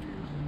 confused.